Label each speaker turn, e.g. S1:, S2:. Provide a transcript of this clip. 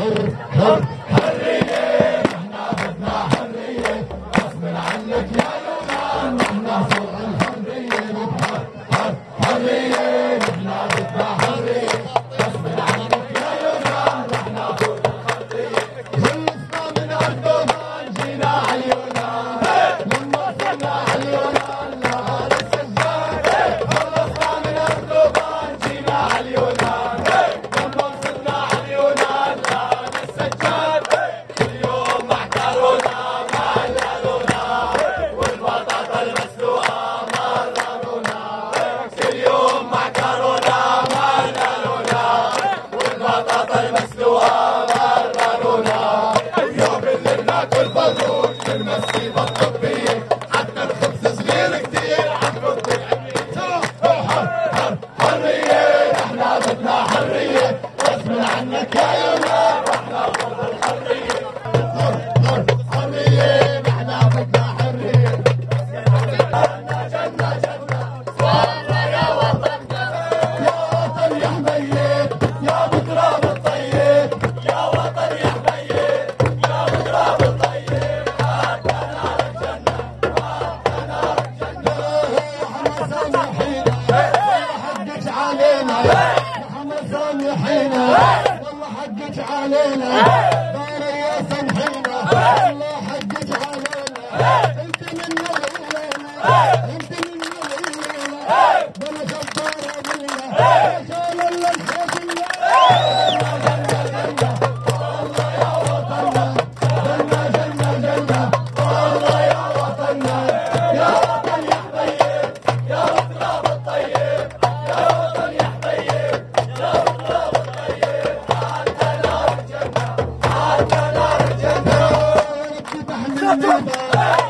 S1: Hurt, hurt. المصيبة الطبية صغير كتير عالقد والعلمية حر حر حرية نحنا بدنا حرية. غصب عنك يا الحين والله حقك علينا. Hey!